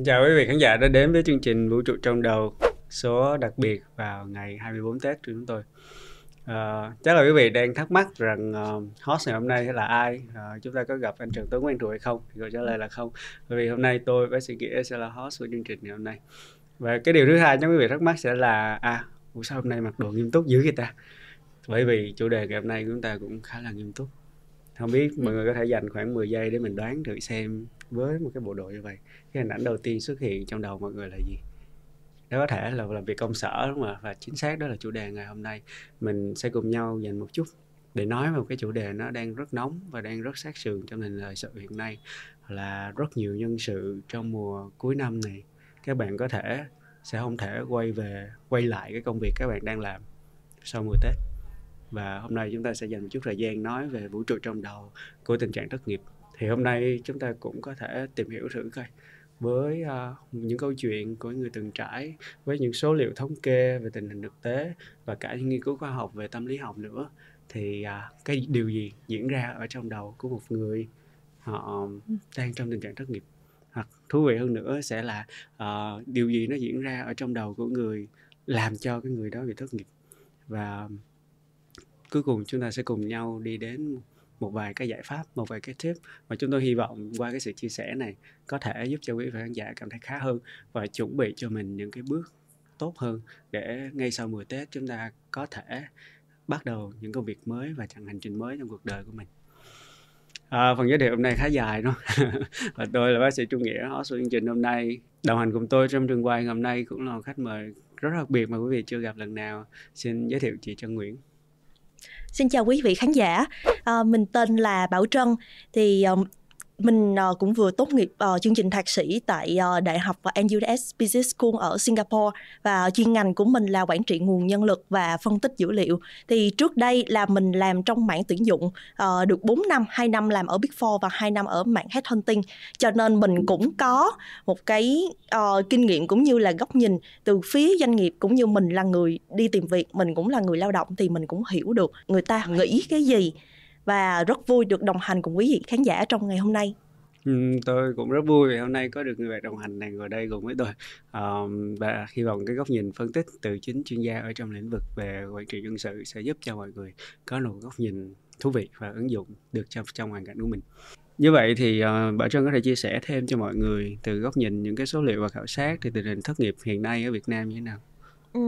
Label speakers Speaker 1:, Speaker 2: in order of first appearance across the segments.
Speaker 1: Xin chào quý vị khán giả đã đến với chương trình Vũ trụ trong đầu số đặc biệt vào ngày 24 Tết của chúng tôi. À, chắc là quý vị đang thắc mắc rằng uh, host ngày hôm nay là ai? À, chúng ta có gặp anh Trần Tuấn quen thuộc hay không? Thì câu trả lời là không. Bởi vì hôm nay tôi với sĩ nghĩa sẽ là host của chương trình ngày hôm nay. Và cái điều thứ hai cho quý vị thắc mắc sẽ là à sao hôm nay mặc đồ nghiêm túc dữ vậy ta? Bởi vì chủ đề ngày hôm nay của chúng ta cũng khá là nghiêm túc không biết mọi người có thể dành khoảng 10 giây để mình đoán thử xem với một cái bộ đồ như vậy cái hình ảnh đầu tiên xuất hiện trong đầu mọi người là gì? Đó có thể là làm việc công sở đúng không ạ? Và chính xác đó là chủ đề ngày hôm nay. Mình sẽ cùng nhau dành một chút để nói về một cái chủ đề nó đang rất nóng và đang rất sát sườn trong nền thời sự hiện nay là rất nhiều nhân sự trong mùa cuối năm này. Các bạn có thể sẽ không thể quay về quay lại cái công việc các bạn đang làm sau mùa Tết và hôm nay chúng ta sẽ dành một chút thời gian nói về vũ trụ trong đầu của tình trạng thất nghiệp. Thì hôm nay chúng ta cũng có thể tìm hiểu thử coi. Với uh, những câu chuyện của người từng trải với những số liệu thống kê về tình hình thực tế và cả những nghiên cứu khoa học về tâm lý học nữa thì uh, cái điều gì diễn ra ở trong đầu của một người họ đang trong tình trạng thất nghiệp? Hoặc thú vị hơn nữa sẽ là uh, điều gì nó diễn ra ở trong đầu của người làm cho cái người đó bị thất nghiệp? Và cuối cùng chúng ta sẽ cùng nhau đi đến một vài cái giải pháp một vài cái tip mà chúng tôi hy vọng qua cái sự chia sẻ này có thể giúp cho quý vị khán giả cảm thấy khá hơn và chuẩn bị cho mình những cái bước tốt hơn để ngay sau mùa Tết chúng ta có thể bắt đầu những công việc mới và chặng hành trình mới trong cuộc đời của mình. À, phần giới thiệu hôm nay khá dài đó và tôi là bác sĩ Trung Nghĩa host của chương trình hôm nay. Đồng hành cùng tôi trong trường quay ngày hôm nay cũng là một khách mời rất đặc biệt mà quý vị chưa gặp lần nào. Xin giới thiệu chị Trân Nguyễn.
Speaker 2: Xin chào quý vị khán giả, à, mình tên là Bảo Trân. Thì um, mình ờ, cũng vừa tốt nghiệp ờ, chương trình thạc sĩ tại ờ, Đại học và NUS Business School ở Singapore và chuyên ngành của mình là quản trị nguồn nhân lực và phân tích dữ liệu. Thì trước đây là mình làm trong mảng tuyển dụng được 4 năm, 2 năm làm ở Big Four và 2 năm ở mảng headhunting. Cho nên mình cũng có một cái uh, kinh nghiệm cũng như là góc nhìn từ phía doanh nghiệp cũng như mình là người đi tìm việc, mình cũng là người lao động thì mình cũng hiểu được người ta nghĩ cái gì và rất vui được đồng hành cùng quý vị khán giả trong ngày hôm nay.
Speaker 1: Ừ, tôi cũng rất vui vì hôm nay có được người bạn đồng hành này ngồi đây cùng với tôi um, và hy vọng cái góc nhìn phân tích từ chính chuyên gia ở trong lĩnh vực về quản trị nhân sự sẽ giúp cho mọi người có một góc nhìn thú vị và ứng dụng được trong trong hoàn cảnh của mình. Như vậy thì uh, Bảo Trân có thể chia sẻ thêm cho mọi người từ góc nhìn những cái số liệu và khảo sát thì tình hình thất nghiệp hiện nay ở Việt Nam như thế nào?
Speaker 2: Ừ,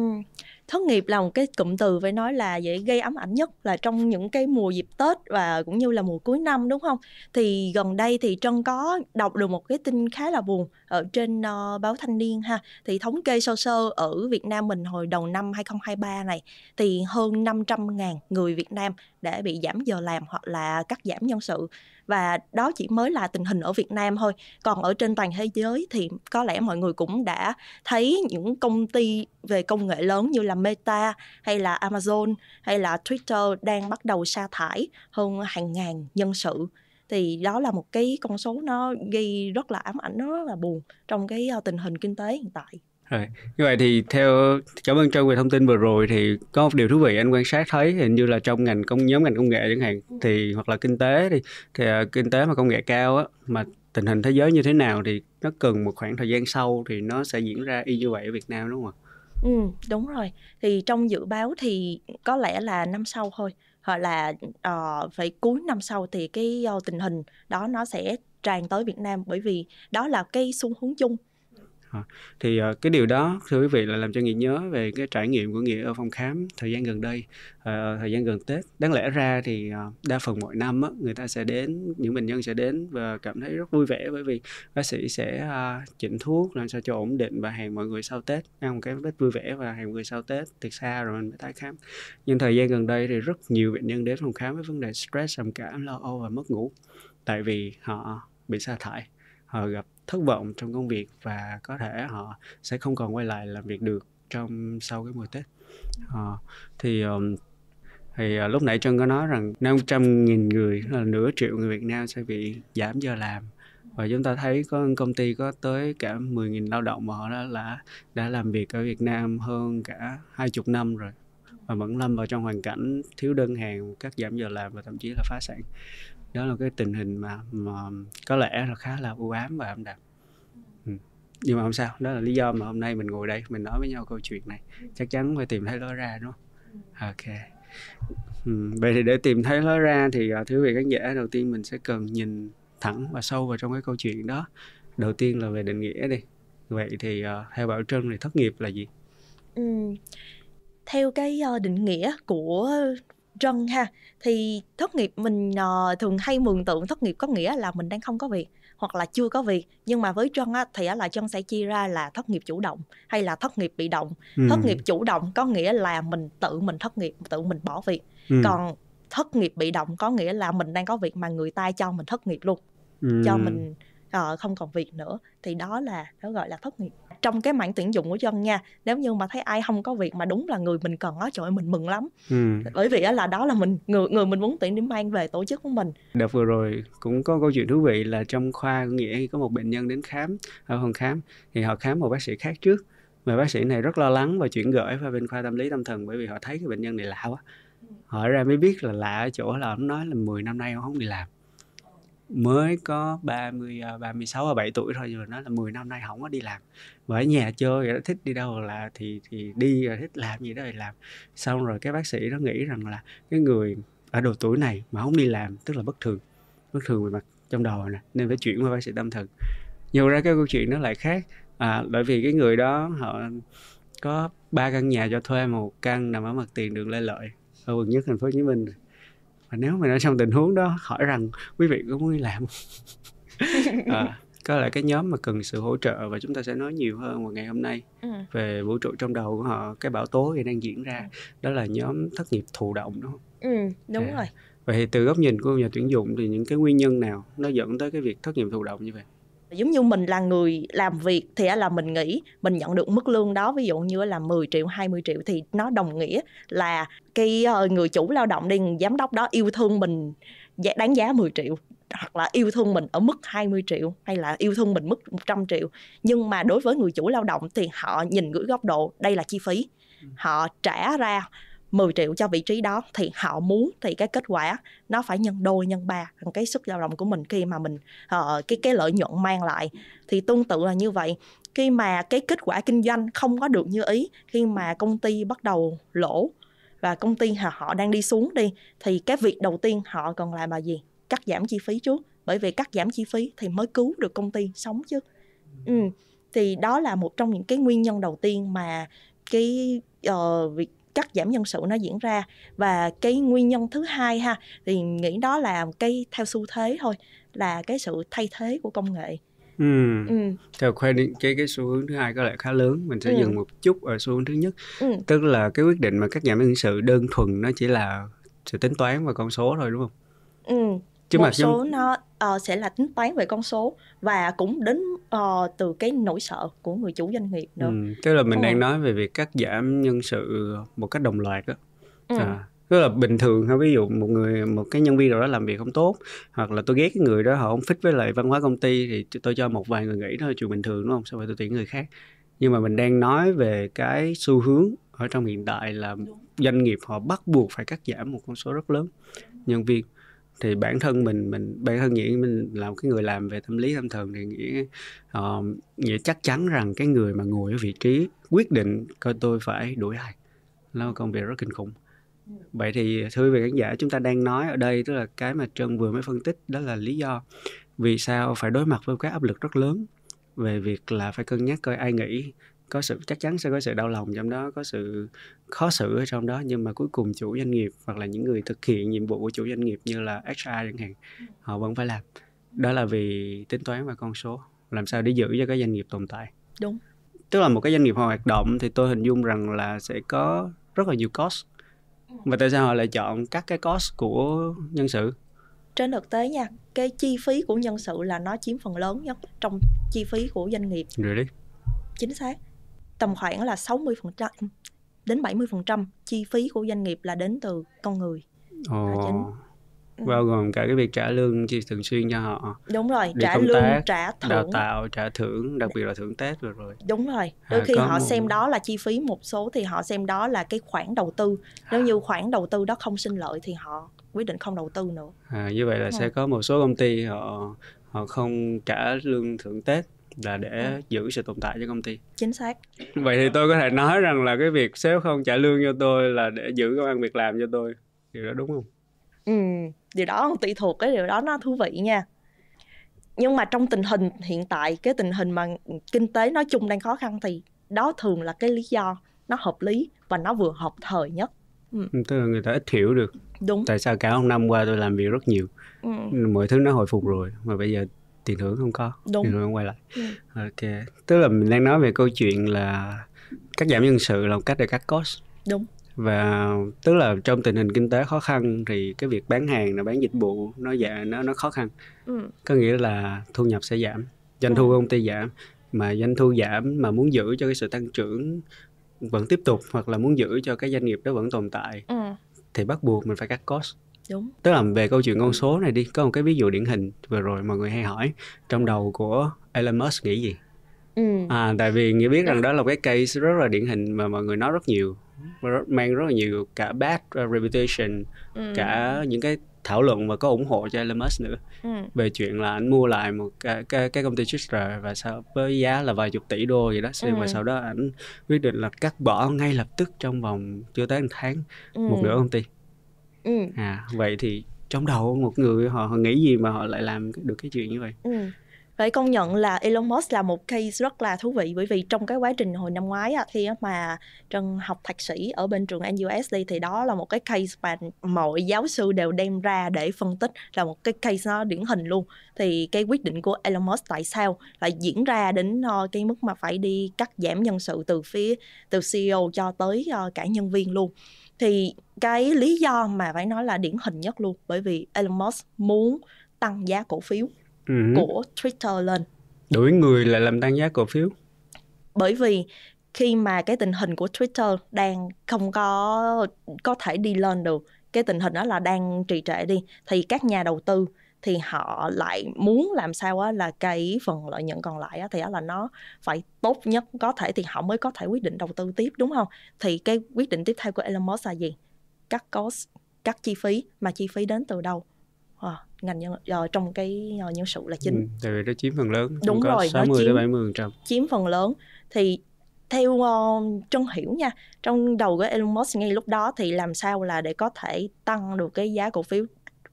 Speaker 2: thất nghiệp là một cái cụm từ phải nói là dễ gây ám ảnh nhất là trong những cái mùa dịp Tết và cũng như là mùa cuối năm đúng không? Thì gần đây thì Trân có đọc được một cái tin khá là buồn ở trên uh, báo Thanh niên ha. Thì thống kê sơ sơ ở Việt Nam mình hồi đầu năm 2023 này thì hơn 500.000 người Việt Nam đã bị giảm giờ làm hoặc là cắt giảm nhân sự và đó chỉ mới là tình hình ở Việt Nam thôi. Còn ở trên toàn thế giới thì có lẽ mọi người cũng đã thấy những công ty về công nghệ lớn như là Meta hay là Amazon hay là Twitter đang bắt đầu sa thải hơn hàng ngàn nhân sự. Thì đó là một cái con số nó gây rất là ám ảnh, nó rất là buồn trong cái ờ, tình hình kinh tế hiện tại
Speaker 1: rồi. Như vậy thì theo cảm ơn Trân về thông tin vừa rồi thì có một điều thú vị anh quan sát thấy hình như là trong ngành công nhóm ngành công nghệ chẳng hạn thì hoặc là kinh tế thì thì uh, kinh tế mà công nghệ cao á mà tình hình thế giới như thế nào thì nó cần một khoảng thời gian sau thì nó sẽ diễn ra y như vậy ở Việt Nam đúng không ạ?
Speaker 2: Ừ, đúng rồi. Thì trong dự báo thì có lẽ là năm sau thôi hoặc là uh, phải cuối năm sau thì cái uh, tình hình đó nó sẽ tràn tới Việt Nam bởi vì đó là cái xu hướng chung
Speaker 1: Ờ, thì uh, cái điều đó thưa quý vị là làm cho nghĩa nhớ về cái trải nghiệm của nghĩa ở phòng khám thời gian gần đây uh, thời gian gần tết. Đáng lẽ ra thì uh, đa phần mỗi năm á, người ta sẽ đến những bệnh nhân sẽ đến và cảm thấy rất vui vẻ bởi vì bác sĩ sẽ uh, chỉnh thuốc làm sao cho ổn định và hẹn mọi người sau tết ăn một cái tết vui vẻ và hẹn mọi người sau tết từ xa rồi mình mới tái khám. Nhưng thời gian gần đây thì rất nhiều bệnh nhân đến phòng khám với vấn đề stress trầm cảm lo âu và mất ngủ tại vì họ bị sa thải họ gặp thất vọng trong công việc và có thể họ sẽ không còn quay lại làm việc được trong sau cái mùa Tết. À, thì um, thì uh, lúc nãy Trân có nói rằng 500 nghìn người là nửa triệu người Việt Nam sẽ bị giảm giờ làm và chúng ta thấy có công ty có tới cả 10.000 lao động mà họ đã là đã làm việc ở Việt Nam hơn cả hai chục năm rồi và vẫn lâm vào trong hoàn cảnh thiếu đơn hàng các giảm giờ làm và thậm chí là phá sản. Đó là cái tình hình mà mà có lẽ là khá là u ám và âm đạm. Ừ. nhưng mà không sao đó là lý do mà hôm nay mình ngồi đây mình nói với nhau câu chuyện này. Chắc chắn phải tìm thấy lối ra đúng không? Ok. Ừ, vậy thì để tìm thấy lối ra thì à, thưa quý vị khán giả đầu tiên mình sẽ cần nhìn thẳng và sâu vào trong cái câu chuyện đó. Đầu tiên là về định nghĩa đi. Vậy thì uh, theo bảo trân thì thất nghiệp là gì?
Speaker 2: Ừ theo cái uh, định nghĩa của Trân ha thì thất nghiệp mình uh, thường hay mường tượng thất nghiệp có nghĩa là mình đang không có việc hoặc là chưa có việc nhưng mà với Trân á, thì là Trân sẽ chia ra là thất nghiệp chủ động hay là thất nghiệp bị động ừ. thất nghiệp chủ động có nghĩa là mình tự mình thất nghiệp tự mình bỏ việc ừ. còn thất nghiệp bị động có nghĩa là mình đang có việc mà người ta cho mình thất nghiệp luôn ừ. cho mình uh, không còn việc nữa. Thì đó là đó gọi là thất nghiệp. Trong cái mảng tuyển dụng của dân nha nếu như mà thấy ai không có việc mà đúng là người mình cần á trời ơi mình mừng lắm. Ừ. bởi vì là đó là mình người người mình muốn tuyển điểm mang về tổ chức của mình.
Speaker 1: Đợt vừa rồi cũng có câu chuyện thú vị là trong khoa nghĩa có một bệnh nhân đến khám ở phòng khám thì họ khám một bác sĩ khác trước. Và bác sĩ này rất lo lắng và chuyển gửi vào bên khoa tâm lý tâm thần bởi vì họ thấy cái bệnh nhân này lạ quá. Hỏi ra mới biết là lạ ở chỗ là ông nói là 10 năm nay ông không đi làm mới có 30 36 và 7 tuổi thôi rồi nó là 10 năm nay không có đi làm. Và ở nhà chơi rồi thích đi đâu là thì thì đi rồi thích làm gì đó thì làm. Xong rồi cái bác sĩ nó nghĩ rằng là cái người ở độ tuổi này mà không đi làm tức là bất thường bất thường về mặt trong đầu nè nên phải chuyển qua bác sĩ tâm thần. Nhưng ra cái câu chuyện nó lại khác à, bởi vì cái người đó họ có ba căn nhà cho thuê một căn nằm ở mặt tiền đường Lê Lợi ở quận nhất thành phố Hồ Chí Minh và nếu mà ở trong tình huống đó hỏi rằng quý vị có muốn đi làm à, có lẽ cái nhóm mà cần sự hỗ trợ và chúng ta sẽ nói nhiều hơn vào ngày hôm nay ừ. về vũ trụ trong đầu của họ cái bão tố thì đang diễn ra ừ. đó là nhóm thất nghiệp thụ động đúng không?
Speaker 2: Ừ đúng à. rồi.
Speaker 1: Vậy thì từ góc nhìn của nhà tuyển dụng thì những cái nguyên nhân nào nó dẫn tới cái việc thất nghiệp thụ động như vậy?
Speaker 2: Giống như mình là người làm việc thì là mình nghĩ mình nhận được mức lương đó ví dụ như là 10 triệu 20 triệu thì nó đồng nghĩa là cái ờ, người chủ lao động đi giám đốc đó yêu thương mình đáng giá 10 triệu hoặc là yêu thương mình ở mức 20 triệu hay là yêu thương mình mức 100 triệu. Nhưng mà đối với người chủ lao động thì họ nhìn gửi góc độ đây là chi phí. Họ trả ra 10 triệu cho vị trí đó thì họ muốn thì cái kết quả nó phải nhân đôi nhân ba cái sức lao động của mình khi mà mình uh, cái cái lợi nhuận mang lại. Thì tương tự là như vậy khi mà cái kết quả kinh doanh không có được như ý khi mà công ty bắt đầu lỗ và công ty họ đang đi xuống đi thì cái việc đầu tiên họ cần làm là gì? Cắt giảm chi phí trước. Bởi vì cắt giảm chi phí thì mới cứu được công ty sống chứ. Ừ. thì đó là một trong những cái nguyên nhân đầu tiên mà cái uh, việc cắt giảm nhân sự nó diễn ra và cái nguyên nhân thứ hai ha thì nghĩ đó là cái theo xu thế thôi là cái sự thay thế của công nghệ
Speaker 1: Ừ. ừ. theo khoa cái cái xu hướng thứ hai có lẽ khá lớn mình sẽ ừ. dừng một chút ở xu hướng thứ nhất ừ. tức là cái quyết định mà cắt giảm nhân sự đơn thuần nó chỉ là sự tính toán và con số thôi đúng không
Speaker 2: ừ chứ một mà số nó uh, sẽ là tính toán về con số và cũng đến uh, từ cái nỗi sợ của người chủ doanh nghiệp nữa. Ừ,
Speaker 1: tức là mình ừ. đang nói về việc cắt giảm nhân sự một cách đồng loạt đó. Ừ. À, tức là bình thường ha ví dụ một người một cái nhân viên nào đó làm việc không tốt hoặc là tôi ghét cái người đó họ không fit với lại văn hóa công ty thì tôi cho một vài người nghỉ thôi chuyện bình thường đúng không sao phải tôi tuyển người khác nhưng mà mình đang nói về cái xu hướng ở trong hiện tại là doanh nghiệp họ bắt buộc phải cắt giảm một con số rất lớn nhân viên thì bản thân mình mình bản thân nghĩ mình là một cái người làm về tâm lý tâm thần thì nghĩ uh, ờ, nghĩ chắc chắn rằng cái người mà ngồi ở vị trí quyết định coi tôi phải đuổi ai. Là một công việc rất kinh khủng. Vậy thì thưa quý vị khán giả chúng ta đang nói ở đây tức là cái mà trân vừa mới phân tích đó là lý do vì sao phải đối mặt với cái áp lực rất lớn về việc là phải cân nhắc coi ai nghĩ có sự chắc chắn sẽ có sự đau lòng trong đó có sự khó xử ở trong đó nhưng mà cuối cùng chủ doanh nghiệp hoặc là những người thực hiện nhiệm vụ của chủ doanh nghiệp như là HR chẳng hạn họ vẫn phải làm. Đó là vì tính toán và con số làm sao để giữ cho cái doanh nghiệp tồn tại.
Speaker 2: Đúng.
Speaker 1: Tức là một cái doanh nghiệp hoạt động thì tôi hình dung rằng là sẽ có rất là nhiều cost. Và tại sao họ lại chọn các cái cost của nhân sự?
Speaker 2: Trên thực tế nha cái chi phí của nhân sự là nó chiếm phần lớn nhất trong chi phí của doanh nghiệp.
Speaker 1: Really?
Speaker 2: chính xác tầm khoảng là 60% đến 70% chi phí của doanh nghiệp là đến từ con người.
Speaker 1: Ồ. Ừ. bao gồm cả cái việc trả lương chi thường xuyên cho họ
Speaker 2: đúng rồi trả lương tác, trả thưởng
Speaker 1: đào tạo trả thưởng đặc biệt là thưởng tết rồi rồi
Speaker 2: đúng rồi đôi à, khi họ một... xem đó là chi phí một số thì họ xem đó là cái khoản đầu tư nếu như khoản đầu tư đó không sinh lợi thì họ quyết định không đầu tư nữa
Speaker 1: à, như vậy là đúng sẽ rồi. có một số công ty họ họ không trả lương thưởng tết là để ừ. giữ sự tồn tại cho công ty.
Speaker 2: Chính xác.
Speaker 1: Vậy thì tôi có thể nói rằng là cái việc sếp không trả lương cho tôi là để giữ công ăn việc làm cho tôi. Điều đó đúng không?
Speaker 2: Ừ điều đó tùy thuộc cái điều đó nó thú vị nha. Nhưng mà trong tình hình hiện tại cái tình hình mà kinh tế nói chung đang khó khăn thì đó thường là cái lý do nó hợp lý và nó vừa hợp thời nhất.
Speaker 1: Ừ. tức là người ta ít hiểu được
Speaker 2: đúng.
Speaker 1: tại sao cả một năm qua tôi làm việc rất nhiều. Ừ. mọi thứ nó hồi phục rồi mà bây giờ tiền thưởng không có
Speaker 2: đúng tiền
Speaker 1: thưởng không quay lại ừ. ok tức là mình đang nói về câu chuyện là cắt giảm nhân sự là một cách để cắt cost
Speaker 2: đúng
Speaker 1: và tức là trong tình hình kinh tế khó khăn thì cái việc bán hàng là bán dịch vụ nó dạ nó nó khó khăn ừ. có nghĩa là thu nhập sẽ giảm doanh thu ừ. công ty giảm mà doanh thu giảm mà muốn giữ cho cái sự tăng trưởng vẫn tiếp tục hoặc là muốn giữ cho cái doanh nghiệp đó vẫn tồn tại ừ. thì bắt buộc mình phải cắt cost
Speaker 2: đúng
Speaker 1: tức là về câu chuyện con số này đi có một cái ví dụ điển hình vừa rồi mọi người hay hỏi trong đầu của Elon Musk nghĩ gì ừ. à tại vì nghĩa biết rằng đó là cái case rất là điển hình mà mọi người nói rất nhiều mang rất là nhiều cả bad reputation ừ. cả những cái thảo luận và có ủng hộ cho Elon Musk nữa ừ. về chuyện là anh mua lại một cái cái, cái công ty Twitter và sau với giá là vài chục tỷ đô vậy đó ừ. và sau đó anh quyết định là cắt bỏ ngay lập tức trong vòng chưa tới một tháng ừ. một nửa công ty ừ. à vậy thì trong đầu một người họ, họ nghĩ gì mà họ lại làm được cái chuyện như vậy?
Speaker 2: Ừ. Phải công nhận là Elon Musk là một case rất là thú vị bởi vì trong cái quá trình hồi năm ngoái khi mà Trân học thạc sĩ ở bên trường NUSD thì đó là một cái case mà mọi giáo sư đều đem ra để phân tích là một cái case nó điển hình luôn. Thì cái quyết định của Elon Musk tại sao lại diễn ra đến ờ, cái mức mà phải đi cắt giảm nhân sự từ phía từ CEO cho tới ờ, cả nhân viên luôn thì cái lý do mà phải nói là điển hình nhất luôn bởi vì Elon Musk muốn tăng giá cổ phiếu ừ. của Twitter lên.
Speaker 1: Đuổi người lại làm tăng giá cổ phiếu.
Speaker 2: Bởi vì khi mà cái tình hình của Twitter đang không có có thể đi lên được, cái tình hình đó là đang trì trệ đi thì các nhà đầu tư thì họ lại muốn làm sao á là cái phần lợi nhuận còn lại á thì đó là nó phải tốt nhất có thể thì họ mới có thể quyết định đầu tư tiếp đúng không? Thì cái quyết định tiếp theo của Elon Musk là gì? Cắt cost, cắt chi phí mà chi phí đến từ đâu? À, ngành nhân uh, trong cái uh, nhân sự là chính. Ừ,
Speaker 1: tại vì nó chiếm phần lớn.
Speaker 2: Đúng rồi,
Speaker 1: 60 nó chiếm, đến 70 trăm.
Speaker 2: Chiếm phần lớn thì theo uh, Trân hiểu nha, trong đầu của Elon Musk ngay lúc đó thì làm sao là để có thể tăng được cái giá cổ phiếu,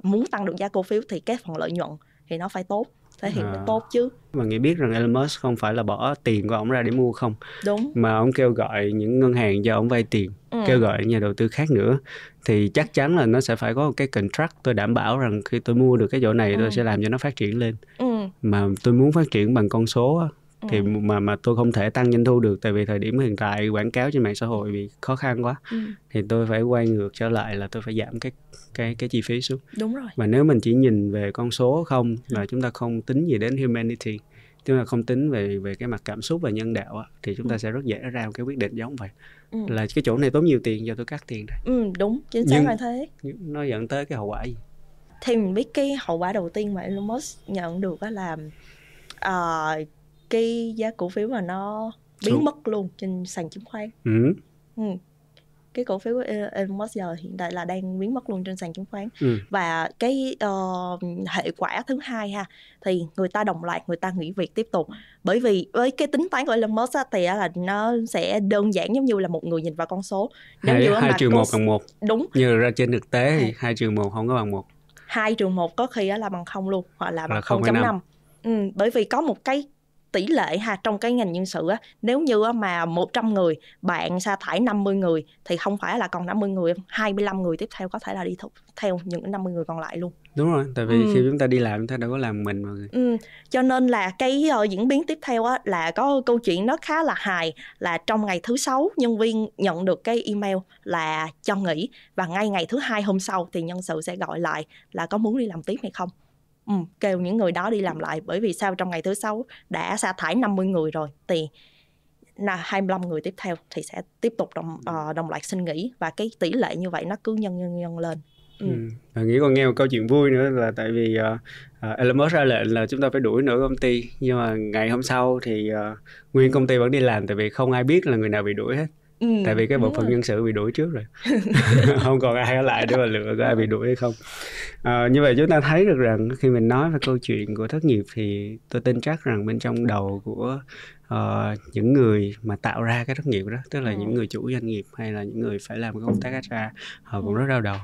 Speaker 2: muốn tăng được giá cổ phiếu thì cái phần lợi nhuận thì nó phải tốt thể hiện à. tốt chứ
Speaker 1: mà nghĩ biết rằng Elon Musk không phải là bỏ tiền của ông ra để mua không
Speaker 2: đúng
Speaker 1: mà ông kêu gọi những ngân hàng cho ông vay tiền ừ. kêu gọi nhà đầu tư khác nữa thì chắc chắn là nó sẽ phải có một cái contract tôi đảm bảo rằng khi tôi mua được cái chỗ này ừ. tôi sẽ làm cho nó phát triển lên ừ. mà tôi muốn phát triển bằng con số thì ừ. mà mà tôi không thể tăng doanh thu được tại vì thời điểm hiện tại quảng cáo trên mạng xã hội bị khó khăn quá ừ. thì tôi phải quay ngược trở lại là tôi phải giảm cái cái cái chi phí xuống
Speaker 2: đúng rồi
Speaker 1: mà nếu mình chỉ nhìn về con số không là chúng ta không tính gì đến humanity chúng ta không tính về về cái mặt cảm xúc và nhân đạo á, thì chúng ta ừ. sẽ rất dễ ra một cái quyết định giống vậy ừ. là cái chỗ này tốn nhiều tiền giờ tôi cắt tiền đây
Speaker 2: ừ đúng chính xác là thế
Speaker 1: nó dẫn tới cái hậu quả gì
Speaker 2: thì mình biết cái hậu quả đầu tiên mà Elon Musk nhận được đó là uh, cái giá cổ phiếu mà nó biến Đúng. mất luôn trên sàn chứng khoán. Ừ. Ừ. cái cổ phiếu của Elon Musk giờ hiện tại là đang biến mất luôn trên sàn chứng khoán. Ừ. và cái uh, hệ quả thứ hai ha thì người ta đồng loạt người ta nghỉ việc tiếp tục. Bởi vì với cái tính toán của Elon Musk á, thì là nó sẽ đơn giản giống như là một người nhìn vào con số.
Speaker 1: Nếu hai, như hai trừ một bằng một.
Speaker 2: Đúng.
Speaker 1: Như ra trên thực tế thì hai. trừ một không có bằng một.
Speaker 2: Hai trừ một có khi là bằng không luôn hoặc là bằng không chấm năm. Ừ, bởi vì có một cái tỷ lệ ha trong cái ngành nhân sự á nếu như mà 100 người bạn sa thải 50 người thì không phải là còn 50 người 25 người tiếp theo có thể là đi th- theo những 50 người còn lại luôn
Speaker 1: đúng rồi tại vì ừ. khi chúng ta đi làm chúng ta đâu có làm mình người
Speaker 2: ừ. cho nên là cái uh, diễn biến tiếp theo á là có câu chuyện nó khá là hài là trong ngày thứ sáu nhân viên nhận được cái email là cho nghỉ và ngay ngày thứ hai hôm sau thì nhân sự sẽ gọi lại là có muốn đi làm tiếp hay không ừ, kêu những người đó đi làm lại bởi vì sao trong ngày thứ sáu đã sa thải 50 người rồi thì là 25 người tiếp theo thì sẽ tiếp tục đồng uh, đồng loạt xin nghỉ và cái tỷ lệ như vậy nó cứ nhân nhân nhân lên.
Speaker 1: Ừ. Ừ. nghĩ còn nghe một câu chuyện vui nữa là tại vì uh, Elon Musk ra lệnh là chúng ta phải đuổi nửa công ty nhưng mà ngày hôm sau thì uh, nguyên công ty vẫn đi làm tại vì không ai biết là người nào bị đuổi hết. Ừ, tại vì cái bộ phận nhân sự bị đuổi trước rồi không còn ai ở lại để mà lựa có ai bị đuổi hay không à, như vậy chúng ta thấy được rằng khi mình nói về câu chuyện của thất nghiệp thì tôi tin chắc rằng bên trong đầu của uh, những người mà tạo ra cái thất nghiệp đó tức là ừ. những người chủ doanh nghiệp hay là những người phải làm công tác HR họ cũng rất đau đầu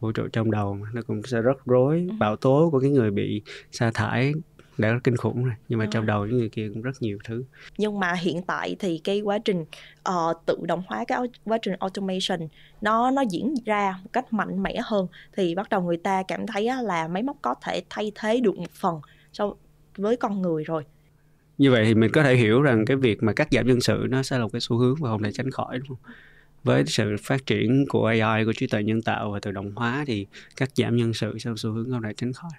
Speaker 1: vũ trụ trong đầu nó cũng sẽ rất rối ừ. bão tố của cái người bị sa thải đã rất kinh khủng rồi nhưng mà ừ. trong đầu những người kia cũng rất nhiều thứ
Speaker 2: nhưng mà hiện tại thì cái quá trình uh, tự động hóa cái quá trình automation nó nó diễn ra một cách mạnh mẽ hơn thì bắt đầu người ta cảm thấy là máy móc có thể thay thế được một phần so với con người rồi
Speaker 1: như vậy thì mình có thể hiểu rằng cái việc mà cắt giảm nhân sự nó sẽ là một cái xu hướng và không thể tránh khỏi đúng không? với sự phát triển của AI của trí tuệ nhân tạo và tự động hóa thì cắt giảm nhân sự sẽ là xu hướng không thể tránh khỏi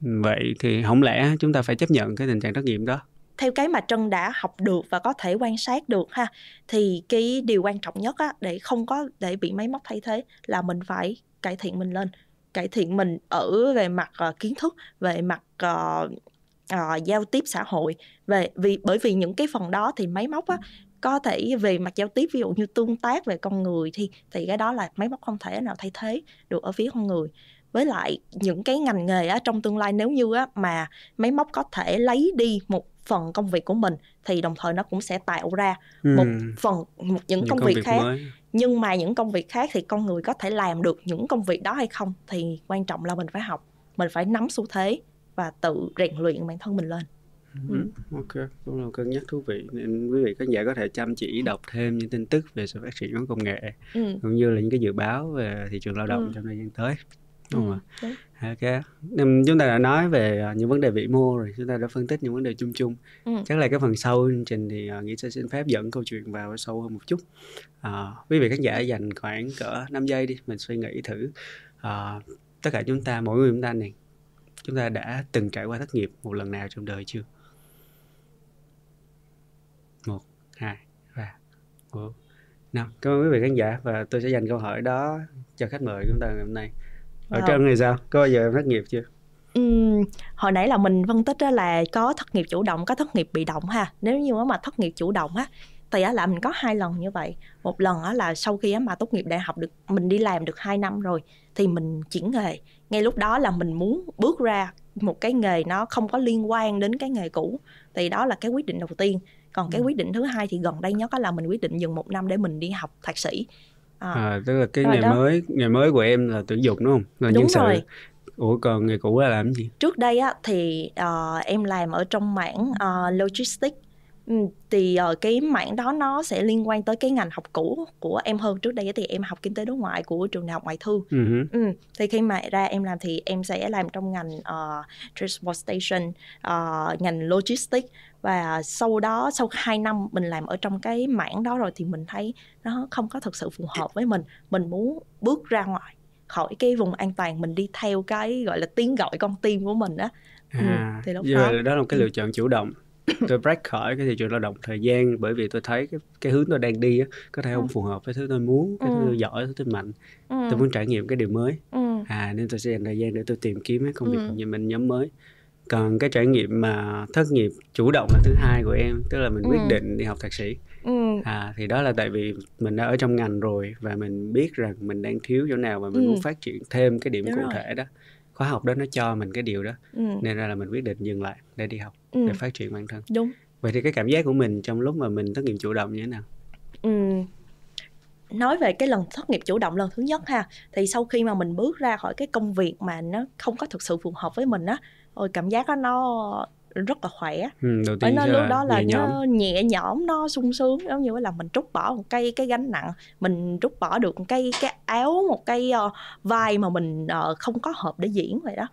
Speaker 1: vậy thì không lẽ chúng ta phải chấp nhận cái tình trạng thất nghiệp đó?
Speaker 2: Theo cái mà Trân đã học được và có thể quan sát được ha thì cái điều quan trọng nhất á để không có để bị máy móc thay thế là mình phải cải thiện mình lên. Cải thiện mình ở về mặt uh, kiến thức về mặt uh, uh, giao tiếp xã hội. Về vì bởi vì những cái phần đó thì máy móc á có thể về mặt giao tiếp ví dụ như tương tác về con người thì thì cái đó là máy móc không thể nào thay thế được ở phía con người với lại những cái ngành nghề á, trong tương lai nếu như á, mà máy móc có thể lấy đi một phần công việc của mình thì đồng thời nó cũng sẽ tạo ra ừ. một phần một những, những công, công việc, việc khác mới. nhưng mà những công việc khác thì con người có thể làm được những công việc đó hay không thì quan trọng là mình phải học mình phải nắm xu thế và tự rèn luyện bản thân mình lên
Speaker 1: ừ. ừ. Ok, cũng là một cân nhắc thú vị nên quý vị khán giả có thể chăm chỉ đọc thêm những tin tức về sự phát triển của công nghệ ừ. cũng như là những cái dự báo về thị trường lao động ừ. trong thời gian tới đúng không ừ, ạ ok chúng ta đã nói về à, những vấn đề vĩ mô rồi chúng ta đã phân tích những vấn đề chung chung. Ừ. chắc là cái phần sau chương trình thì uh, nghĩ sẽ xin phép dẫn câu chuyện vào sâu hơn một chút. Uh, quý vị khán giả dành khoảng cỡ 5 giây đi mình suy nghĩ thử. Uh, tất cả chúng ta mỗi người chúng ta này chúng ta đã từng trải qua thất nghiệp một lần nào trong đời chưa? Một hai ba bốn năm. Cảm ơn quý vị khán giả và tôi sẽ dành câu hỏi đó cho khách mời chúng ta ngày hôm nay ở wow. trân thì sao? Có bao giờ em thất nghiệp chưa?
Speaker 2: Uhm, hồi nãy là mình phân tích đó là có thất nghiệp chủ động có thất nghiệp bị động ha. Nếu như mà thất nghiệp chủ động á thì á là mình có hai lần như vậy. Một lần á là sau khi á mà tốt nghiệp đại học được mình đi làm được 2 năm rồi thì mình chuyển nghề. Ngay lúc đó là mình muốn bước ra một cái nghề nó không có liên quan đến cái nghề cũ thì đó là cái quyết định đầu tiên. Còn cái quyết định thứ hai thì gần đây nhất là mình quyết định dừng một năm để mình đi học thạc sĩ
Speaker 1: à, à tức là cái nghề đó. mới nghề mới của em là tuyển dụng đúng không? Là
Speaker 2: đúng nhân rồi.
Speaker 1: Ủa còn nghề cũ là làm gì?
Speaker 2: Trước đây á thì uh, em làm ở trong mảng uh, logistics. Ừ, thì uh, cái mảng đó nó sẽ liên quan tới cái ngành học cũ của em hơn. Trước đây thì em học kinh tế đối ngoại của trường đại học ngoại thương. Uh-huh. ừ. thì khi mà ra em làm thì em sẽ làm trong ngành uh, transportation uh, ngành logistics và sau đó sau 2 năm mình làm ở trong cái mảng đó rồi thì mình thấy nó không có thực sự phù hợp với mình mình muốn bước ra ngoài khỏi cái vùng an toàn mình đi theo cái gọi là tiếng gọi con tim của mình á
Speaker 1: ừ, à, thì lúc đó, đó là một cái lựa chọn chủ động tôi break khỏi cái thị trường lao động thời gian bởi vì tôi thấy cái cái hướng tôi đang đi á, có thể không ừ. phù hợp với thứ tôi muốn cái thứ tôi giỏi thứ tôi mạnh ừ. tôi muốn trải nghiệm cái điều mới ừ. à nên tôi sẽ dành thời gian để tôi tìm kiếm cái công việc ừ. mình nhóm mới còn cái trải nghiệm mà thất nghiệp chủ động là thứ hai của em tức là mình ừ. quyết định đi học thạc sĩ ừ. à thì đó là tại vì mình đã ở trong ngành rồi và mình biết rằng mình đang thiếu chỗ nào và mình ừ. muốn phát triển thêm cái điểm Đúng cụ rồi. thể đó khóa học đó nó cho mình cái điều đó ừ. nên ra là mình quyết định dừng lại để đi học ừ. để phát triển bản thân
Speaker 2: đúng
Speaker 1: vậy thì cái cảm giác của mình trong lúc mà mình thất nghiệp chủ động như thế nào
Speaker 2: ừ. nói về cái lần thất nghiệp chủ động lần thứ nhất ha thì sau khi mà mình bước ra khỏi cái công việc mà nó không có thực sự phù hợp với mình á ôi cảm giác đó nó rất là khỏe.
Speaker 1: Ừ, đầu tiên
Speaker 2: nó lúc đó là nhẹ nó nhẹ nhõm nó sung sướng giống như là mình trút bỏ một cây cái gánh nặng mình trút bỏ được một cây cái áo một cái uh, vai mà mình uh, không có hợp để diễn vậy đó.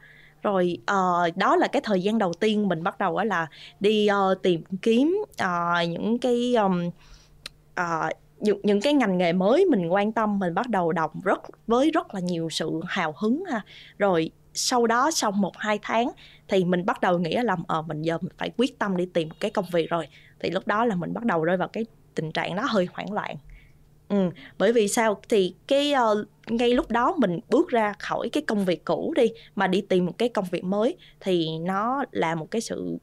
Speaker 2: Rồi uh, đó là cái thời gian đầu tiên mình bắt đầu là đi uh, tìm kiếm uh, những cái um, uh, những, những cái ngành nghề mới mình quan tâm mình bắt đầu đọc rất với rất là nhiều sự hào hứng ha. Rồi sau đó sau một hai tháng thì mình bắt đầu nghĩ là ờ mình giờ mình phải quyết tâm đi tìm cái công việc rồi. Thì lúc đó là mình bắt đầu rơi vào cái tình trạng đó hơi hoảng loạn. Ừ, bởi vì sao? Thì cái uh, ngay lúc đó mình bước ra khỏi cái công việc cũ đi mà đi tìm một cái công việc mới thì nó là một cái sự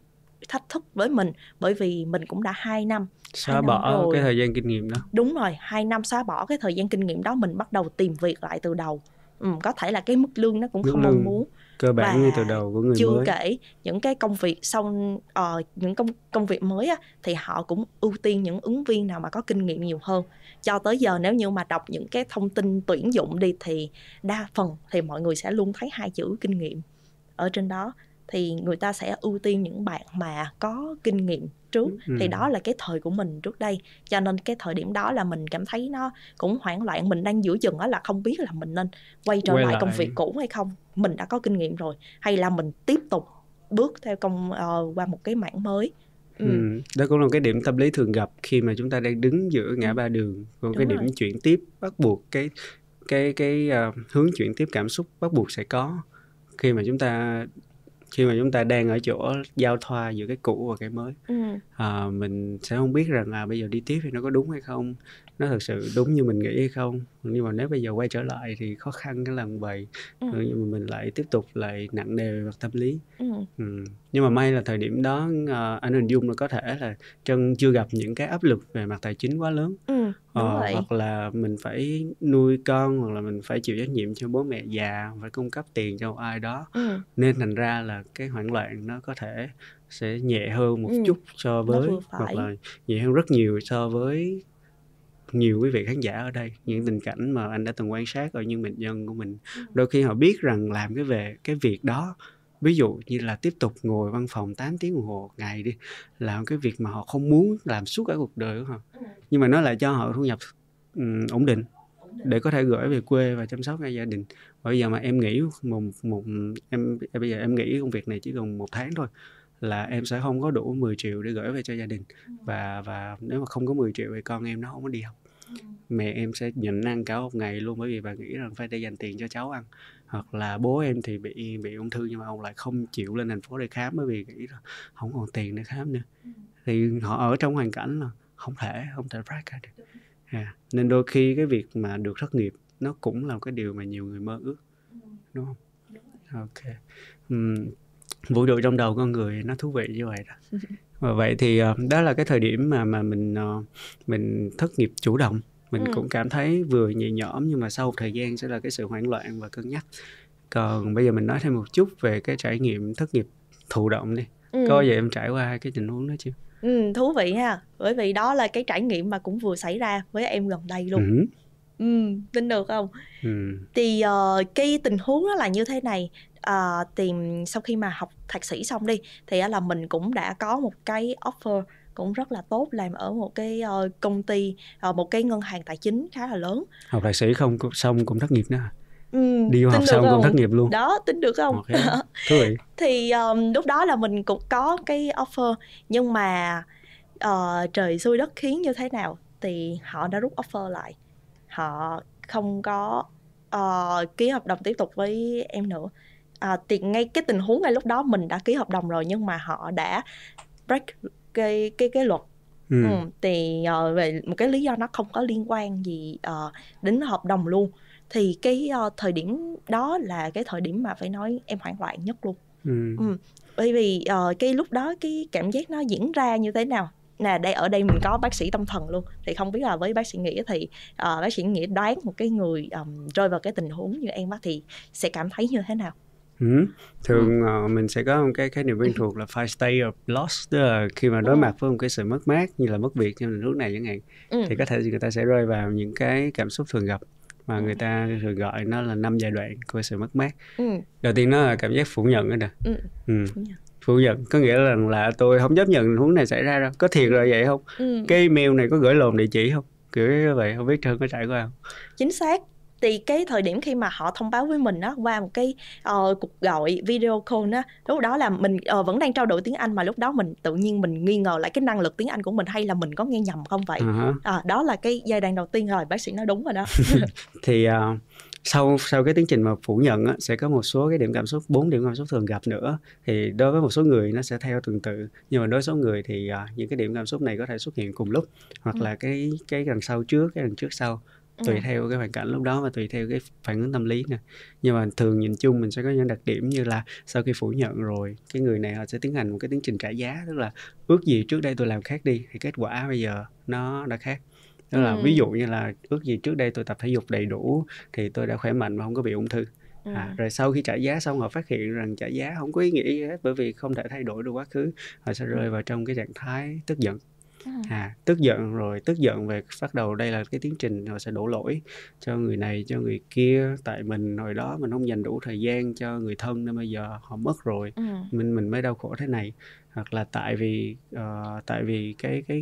Speaker 2: thách thức với mình bởi vì mình cũng đã hai năm
Speaker 1: xóa bỏ năm cái thời gian kinh nghiệm đó.
Speaker 2: Đúng rồi hai năm xóa bỏ cái thời gian kinh nghiệm đó mình bắt đầu tìm việc lại từ đầu ừ, có thể là cái mức lương nó cũng
Speaker 1: Mức
Speaker 2: không mong muốn.
Speaker 1: cơ bản
Speaker 2: Và
Speaker 1: ngay từ đầu của người
Speaker 2: chưa
Speaker 1: mới.
Speaker 2: kể những cái công việc sau ờ, những công công việc mới á, thì họ cũng ưu tiên những ứng viên nào mà có kinh nghiệm nhiều hơn. Cho tới giờ nếu như mà đọc những cái thông tin tuyển dụng đi thì đa phần thì mọi người sẽ luôn thấy hai chữ kinh nghiệm ở trên đó. Thì người ta sẽ ưu tiên những bạn mà có kinh nghiệm trước
Speaker 1: Ừ.
Speaker 2: thì đó là cái thời của mình trước đây cho nên cái thời điểm đó là mình cảm thấy nó cũng hoảng loạn mình đang giữa chừng đó là không biết là mình nên quay trở
Speaker 1: Quay
Speaker 2: lại, công
Speaker 1: lại.
Speaker 2: việc cũ hay không mình đã có kinh nghiệm rồi hay là mình tiếp tục bước theo công ờ, qua một cái mảng mới ừ.
Speaker 1: Ừ. Đó cũng là cái điểm tâm lý thường gặp khi mà chúng ta đang đứng giữa ngã ba đường cái
Speaker 2: Đúng
Speaker 1: điểm
Speaker 2: rồi.
Speaker 1: chuyển tiếp bắt buộc cái cái cái ờ, hướng chuyển tiếp cảm xúc bắt buộc sẽ có khi mà chúng ta khi mà chúng ta đang ở chỗ giao thoa giữa cái cũ và cái mới
Speaker 2: Ừ.
Speaker 1: à, mình sẽ không biết rằng là bây giờ đi tiếp thì nó có đúng hay không nó thực sự đúng như mình nghĩ hay không nhưng mà nếu bây giờ quay trở lại thì khó khăn cái lần bày
Speaker 2: Ừ.
Speaker 1: nhưng mà mình lại tiếp tục lại nặng nề về mặt tâm lý
Speaker 2: Ừ.
Speaker 1: Ừ. Nhưng mà may là thời điểm đó ờ, anh hình dung là có thể là Trân chưa gặp những cái áp lực về mặt tài chính quá lớn
Speaker 2: Ừ.
Speaker 1: Ờ,
Speaker 2: vậy
Speaker 1: hoặc là mình phải nuôi con hoặc là mình phải chịu trách nhiệm cho bố mẹ già phải cung cấp tiền cho ai đó
Speaker 2: ừ.
Speaker 1: nên thành ra là cái hoảng loạn nó có thể sẽ nhẹ hơn một
Speaker 2: Ừ.
Speaker 1: chút so với hoặc là nhẹ hơn rất nhiều so với nhiều quý vị khán giả ở đây những tình cảnh mà anh đã từng quan sát ở những bệnh nhân của mình
Speaker 2: Ừ.
Speaker 1: đôi khi họ biết rằng làm cái về cái việc đó ví dụ như là tiếp tục ngồi văn phòng 8 tiếng đồng hồ ngày đi làm cái việc mà họ không muốn làm suốt cả cuộc đời của họ.
Speaker 2: Ừ.
Speaker 1: nhưng mà nó lại cho họ thu nhập ừm, ổn định để có thể gửi về quê và chăm sóc ngay gia đình. Bây giờ mà em nghĩ một một em bây giờ em nghĩ công việc này chỉ còn một tháng thôi là em sẽ không có đủ 10 triệu để gửi về cho gia đình. Và và nếu mà không có 10 triệu thì con em nó không có đi học. Mẹ em sẽ nhịn ăn cả một ngày luôn bởi vì bà nghĩ rằng phải để dành tiền cho cháu ăn hoặc là bố em thì bị bị ung thư nhưng mà ông lại không chịu lên thành phố để khám bởi vì nghĩ là không còn tiền để khám nữa. Thì họ ở trong hoàn cảnh là không thể không thể break ra được. À, nên đôi khi cái việc mà được thất nghiệp nó cũng là cái điều mà nhiều người mơ ước đúng không? Ok. Ừm, vũ trụ trong đầu con người nó thú vị như vậy đó. Và vậy thì ờ, đó là cái thời điểm mà mà mình ờ, mình thất nghiệp chủ động mình
Speaker 2: Ừ.
Speaker 1: cũng cảm thấy vừa nhẹ nhõm nhưng mà sau một thời gian sẽ là cái sự hoảng loạn và cân nhắc còn bây giờ mình nói thêm một chút về cái trải nghiệm thất nghiệp thụ động đi
Speaker 2: Ừ.
Speaker 1: có giờ em trải qua cái tình huống đó chưa
Speaker 2: Ừ, thú vị ha bởi vì đó là cái trải nghiệm mà cũng vừa xảy ra với em gần đây luôn
Speaker 1: ừ.
Speaker 2: ừ, tin được không
Speaker 1: Ừ.
Speaker 2: thì ờ, cái tình huống đó là như thế này Ờ, thì sau khi mà học thạc sĩ xong đi thì á là mình cũng đã có một cái offer cũng rất là tốt làm ở một cái ờ, công ty ờ, một cái ngân hàng tài chính khá là lớn.
Speaker 1: Học thạc sĩ không xong cũng thất nghiệp nữa
Speaker 2: ừ,
Speaker 1: đi học xong cũng thất nghiệp luôn.
Speaker 2: Đó tính được không?
Speaker 1: Ok. thú vị.
Speaker 2: Thì um, lúc đó là mình cũng có cái offer nhưng mà ờ, trời xui đất khiến như thế nào thì họ đã rút offer lại. Họ không có ờ, ký hợp đồng tiếp tục với em nữa. À, thì ngay cái tình huống ngay lúc đó mình đã ký hợp đồng rồi nhưng mà họ đã break cái cái cái luật
Speaker 1: ừ.
Speaker 2: Ừ, thì ờ, về một cái lý do nó không có liên quan gì ờ, đến hợp đồng luôn thì cái ờ, thời điểm đó là cái thời điểm mà phải nói em hoảng loạn nhất luôn
Speaker 1: Ừ.
Speaker 2: Ừ. bởi vì ờ, cái lúc đó cái cảm giác nó diễn ra như thế nào nè đây ở đây mình có bác sĩ tâm thần luôn thì không biết là với bác sĩ nghĩa thì ờ, bác sĩ nghĩa đoán một cái người ờm, rơi vào cái tình huống như em á thì sẽ cảm thấy như thế nào
Speaker 1: Ừ. Thường ờ, mình sẽ có một cái khái niệm quen thuộc là five state of loss tức là khi mà đối
Speaker 2: Ừ.
Speaker 1: mặt với một cái sự mất mát như là mất việc như là lúc này chẳng hạn
Speaker 2: ừ.
Speaker 1: thì có thể người ta sẽ rơi vào những cái cảm xúc thường gặp mà
Speaker 2: Ừ.
Speaker 1: người ta thường gọi nó là năm giai đoạn của sự mất mát
Speaker 2: Ừ.
Speaker 1: đầu tiên nó là cảm giác phủ nhận đó nè
Speaker 2: Ừ.
Speaker 1: Ừ.
Speaker 2: Phủ nhận.
Speaker 1: phủ nhận có nghĩa là là tôi không chấp nhận huống này xảy ra đâu có thiệt rồi vậy không
Speaker 2: Ừ.
Speaker 1: cái email này có gửi lộn địa chỉ không kiểu như vậy không biết trơn có trải qua không
Speaker 2: chính xác thì cái thời điểm khi mà họ thông báo với mình á qua một cái ờ, cuộc gọi video call á lúc đó là mình ờ, vẫn đang trao đổi tiếng Anh mà lúc đó mình tự nhiên mình nghi ngờ lại cái năng lực tiếng Anh của mình hay là mình có nghe nhầm không vậy
Speaker 1: ha.
Speaker 2: à, đó là cái giai đoạn đầu tiên rồi bác sĩ nói đúng rồi đó
Speaker 1: thì à, sau sau cái tiến trình mà phủ nhận á, sẽ có một số cái điểm cảm xúc bốn điểm cảm xúc thường gặp nữa thì đối với một số người nó sẽ theo tuần tự nhưng mà đối với số người thì à, những cái điểm cảm xúc này có thể xuất hiện cùng lúc hoặc
Speaker 2: Ừ.
Speaker 1: là cái cái đằng sau trước cái đằng trước sau tùy
Speaker 2: Ừ.
Speaker 1: theo cái hoàn cảnh lúc đó và tùy theo cái phản ứng tâm lý nè nhưng mà thường nhìn chung mình sẽ có những đặc điểm như là sau khi phủ nhận rồi cái người này họ sẽ tiến hành một cái tiến trình trả giá tức là ước gì trước đây tôi làm khác đi thì kết quả bây giờ nó đã khác tức là
Speaker 2: Ừ.
Speaker 1: ví dụ như là ước gì trước đây tôi tập thể dục đầy đủ thì tôi đã khỏe mạnh và không có bị ung thư
Speaker 2: Ừ.
Speaker 1: à, rồi sau khi trả giá xong họ phát hiện rằng trả giá không có ý nghĩa gì hết bởi vì không thể thay đổi được quá khứ họ sẽ rơi vào trong cái trạng thái tức giận. À. Tức giận rồi tức giận về bắt đầu đây là cái tiến trình họ sẽ đổ lỗi cho người này cho người kia. Tại mình hồi đó mình không dành đủ thời gian cho người thân nên bây giờ họ mất rồi.
Speaker 2: Ừ.
Speaker 1: mình mình mới đau khổ thế này. Hoặc là tại vì ờ, tại vì cái cái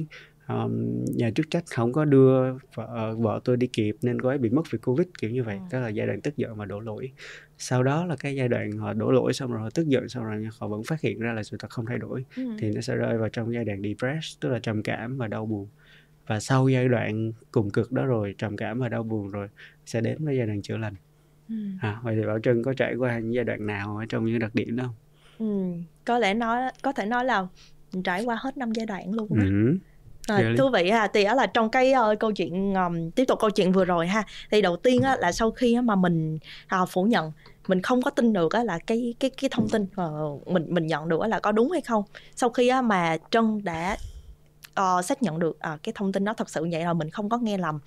Speaker 1: um, nhà chức trách không có đưa vợ, vợ tôi đi kịp nên cô ấy bị mất vì covid kiểu như vậy.
Speaker 2: Ừ.
Speaker 1: đó là giai đoạn tức giận và đổ lỗi sau đó là cái giai đoạn họ đổ lỗi xong rồi họ tức giận xong rồi họ vẫn phát hiện ra là sự thật không thay đổi
Speaker 2: Ừ.
Speaker 1: thì nó sẽ rơi vào trong giai đoạn depressed tức là trầm cảm và đau buồn và sau giai đoạn cùng cực đó rồi trầm cảm và đau buồn rồi sẽ đến với giai đoạn chữa lành
Speaker 2: Ừ.
Speaker 1: à vậy thì bảo trân có trải qua những giai đoạn nào ở trong những đặc điểm đó không
Speaker 2: Ừ. có lẽ nói có thể nói là trải qua hết năm giai đoạn luôn
Speaker 1: ừ.
Speaker 2: À,
Speaker 1: Really?
Speaker 2: thú vị ha thì đó là trong cái ờ, câu chuyện um, tiếp tục câu chuyện vừa rồi ha thì đầu tiên á, là sau khi á, mà mình à, phủ nhận mình không có tin được á, là cái cái cái thông tin ờ, mình mình nhận được á, là có đúng hay không sau khi á, mà Trân đã ờ, xác nhận được à, cái thông tin đó thật sự vậy là mình không có nghe lầm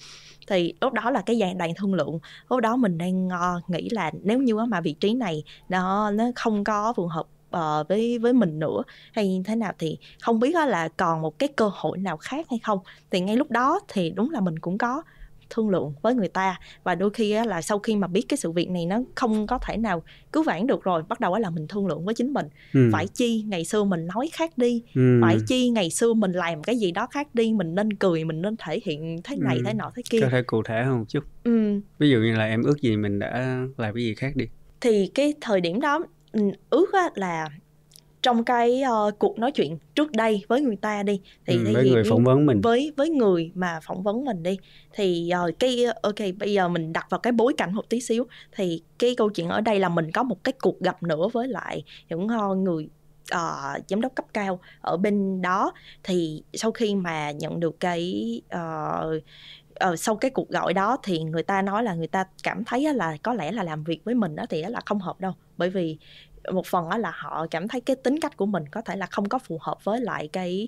Speaker 2: thì lúc đó là cái giai đoạn thương lượng lúc đó mình đang ờ, nghĩ là nếu như á, mà vị trí này nó nó không có phù hợp ờ, với với mình nữa hay thế nào thì không biết là còn một cái cơ hội nào khác hay không thì ngay lúc đó thì đúng là mình cũng có thương lượng với người ta và đôi khi là sau khi mà biết cái sự việc này nó không có thể nào cứu vãn được rồi bắt đầu là mình thương lượng với chính mình
Speaker 1: Ừ.
Speaker 2: phải chi ngày xưa mình nói khác đi
Speaker 1: ừ.
Speaker 2: phải chi ngày xưa mình làm cái gì đó khác đi mình nên cười mình nên thể hiện thế này
Speaker 1: Ừ.
Speaker 2: thế nọ thế kia
Speaker 1: có thể cụ thể hơn một chút
Speaker 2: ừ.
Speaker 1: ví dụ như là em ước gì mình đã làm cái gì khác đi
Speaker 2: thì cái thời điểm đó ước á là trong cái ờ, cuộc nói chuyện trước đây với người ta đi thì
Speaker 1: ừ, với người phỏng vấn mình.
Speaker 2: với với người mà phỏng vấn mình đi thì ờ, cái ok bây giờ mình đặt vào cái bối cảnh một tí xíu thì cái câu chuyện ở đây là mình có một cái cuộc gặp nữa với lại những ờ, người ờ, giám đốc cấp cao ở bên đó. Thì sau khi mà nhận được cái ờ, ờ, sau cái cuộc gọi đó thì người ta nói là người ta cảm thấy là có lẽ là làm việc với mình đó thì là không hợp đâu bởi vì một phần á là họ cảm thấy cái tính cách của mình có thể là không có phù hợp với lại cái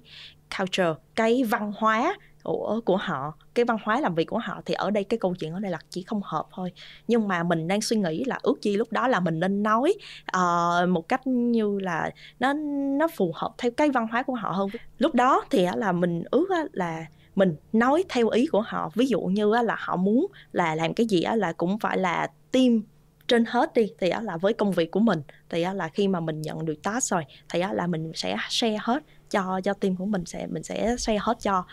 Speaker 2: culture cái văn hóa của của họ. Cái văn hóa làm việc của họ thì ở đây cái câu chuyện ở đây là chỉ không hợp thôi. Nhưng mà mình đang suy nghĩ là ước chi lúc đó là mình nên nói uh, một cách như là nó nó phù hợp theo cái văn hóa của họ hơn. Lúc đó thì á là mình ước là mình nói theo ý của họ. Ví dụ như là họ muốn là làm cái gì á là cũng phải là team trên hết đi thì á là với công việc của mình thì á là khi mà mình nhận được task rồi thì á là mình sẽ share hết cho cho team của mình sẽ mình sẽ share hết cho